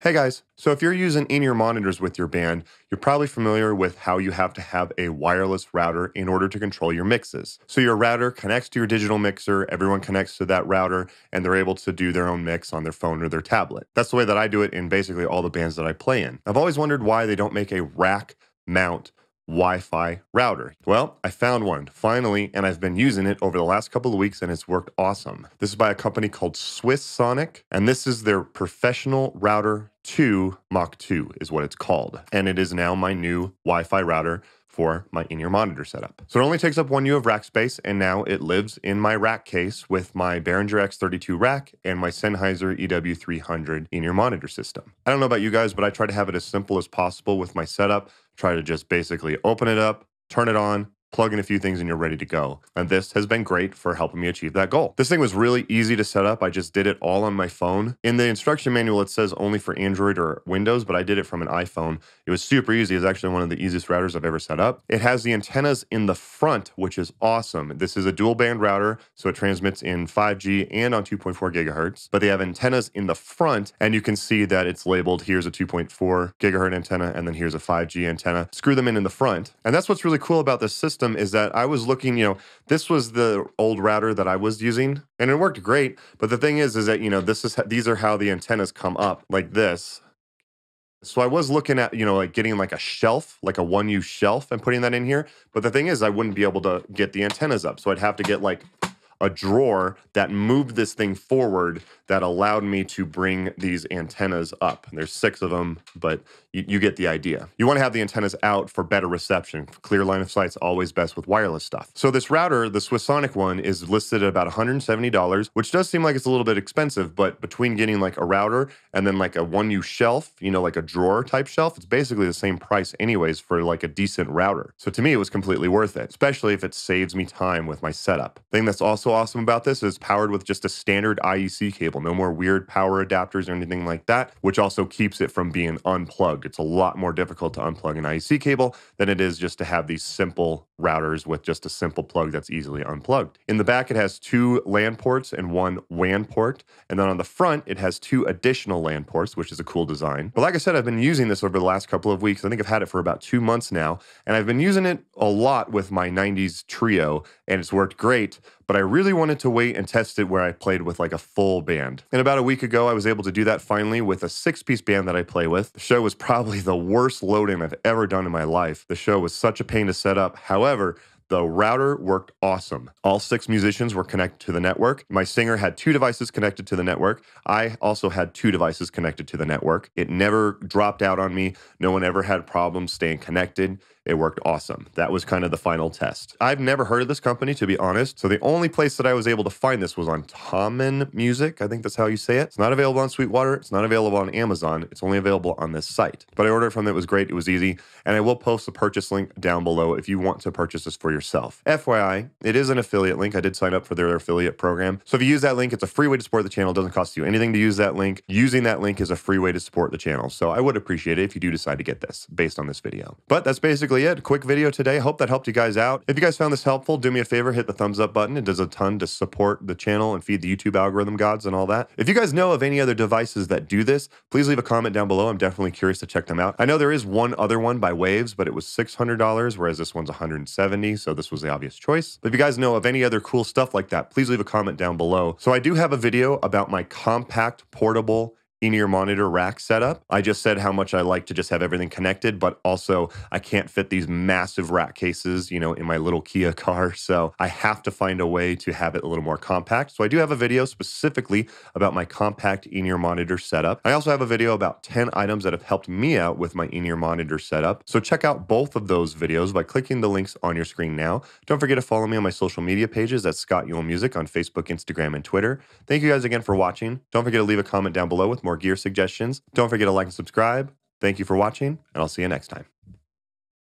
Hey guys, so if you're using in-ear monitors with your band, you're probably familiar with how you have to have a wireless router in order to control your mixes. So your router connects to your digital mixer, everyone connects to that router, and they're able to do their own mix on their phone or their tablet. That's the way that I do it in basically all the bands that I play in. I've always wondered why they don't make a rack mount Wi-Fi router? Well, I found one finally, and I've been using it over the last couple of weeks, and it's worked awesome. This is by a company called Swissonic, and this is their professional router 2 Mach 2 is what it's called, and it is now my new Wi-Fi router for my in-ear monitor setup. So it only takes up one U of rack space, and now it lives in my rack case with my Behringer X32 rack and my Sennheiser EW300 in-ear monitor system. I don't know about you guys, but I try to have it as simple as possible with my setup try to just basically open it up, turn it on, plug in a few things and you're ready to go. And this has been great for helping me achieve that goal. This thing was really easy to set up. I just did it all on my phone. In the instruction manual, it says only for Android or Windows, but I did it from an iPhone. It was super easy. It's actually one of the easiest routers I've ever set up. It has the antennas in the front, which is awesome. This is a dual band router, so it transmits in 5G and on 2.4 gigahertz, but they have antennas in the front and you can see that it's labeled here's a 2.4 gigahertz antenna and then here's a 5G antenna. Screw them in in the front. And that's what's really cool about this system system is that I was looking, you know, this was the old router that I was using and it worked great. But the thing is, is that, you know, this is, these are how the antennas come up like this. So I was looking at, you know, like getting like a shelf, like a one U shelf and putting that in here. But the thing is, I wouldn't be able to get the antennas up. So I'd have to get like a drawer that moved this thing forward that allowed me to bring these antennas up. There's six of them, but you, you get the idea. You want to have the antennas out for better reception. Clear line of sight's always best with wireless stuff. So this router, the Swissonic one, is listed at about $170, which does seem like it's a little bit expensive, but between getting like a router and then like a one-U shelf, you know, like a drawer type shelf, it's basically the same price anyways for like a decent router. So to me, it was completely worth it, especially if it saves me time with my setup. thing that's also awesome about this is powered with just a standard IEC cable no more weird power adapters or anything like that, which also keeps it from being unplugged. It's a lot more difficult to unplug an IEC cable than it is just to have these simple routers with just a simple plug that's easily unplugged. In the back, it has two LAN ports and one WAN port. And then on the front, it has two additional LAN ports, which is a cool design. But like I said, I've been using this over the last couple of weeks. I think I've had it for about two months now. And I've been using it a lot with my 90s trio, and it's worked great. But I really wanted to wait and test it where I played with like a full band. And about a week ago, I was able to do that finally with a six piece band that I play with. The show was probably the worst loading I've ever done in my life. The show was such a pain to set up. However, However, the router worked awesome. All six musicians were connected to the network. My singer had two devices connected to the network. I also had two devices connected to the network. It never dropped out on me. No one ever had problems staying connected. It worked awesome. That was kind of the final test. I've never heard of this company, to be honest. So the only place that I was able to find this was on Thomann Music. I think that's how you say it. It's not available on Sweetwater. It's not available on Amazon. It's only available on this site. But I ordered it from them. It was great. It was easy. And I will post the purchase link down below if you want to purchase this for yourself. FYI, it is an affiliate link. I did sign up for their affiliate program. So if you use that link, it's a free way to support the channel. It doesn't cost you anything to use that link. Using that link is a free way to support the channel. So I would appreciate it if you do decide to get this based on this video. But that's basically it. Quick video today. Hope that helped you guys out. If you guys found this helpful, do me a favor, hit the thumbs up button. It does a ton to support the channel and feed the YouTube algorithm gods and all that. If you guys know of any other devices that do this, please leave a comment down below. I'm definitely curious to check them out. I know there is one other one by Waves, but it was $600, whereas this one's 170, so this was the obvious choice. But if you guys know of any other cool stuff like that, please leave a comment down below. So I do have a video about my compact portable in-ear monitor rack setup. I just said how much I like to just have everything connected, but also I can't fit these massive rack cases, you know, in my little Kia car. So I have to find a way to have it a little more compact. So I do have a video specifically about my compact in-ear monitor setup. I also have a video about 10 items that have helped me out with my in-ear monitor setup. So check out both of those videos by clicking the links on your screen now. Don't forget to follow me on my social media pages at Scott Uhl Music on Facebook, Instagram, and Twitter. Thank you guys again for watching. Don't forget to leave a comment down below with more gear suggestions. Don't forget to like and subscribe. Thank you for watching, and I'll see you next time.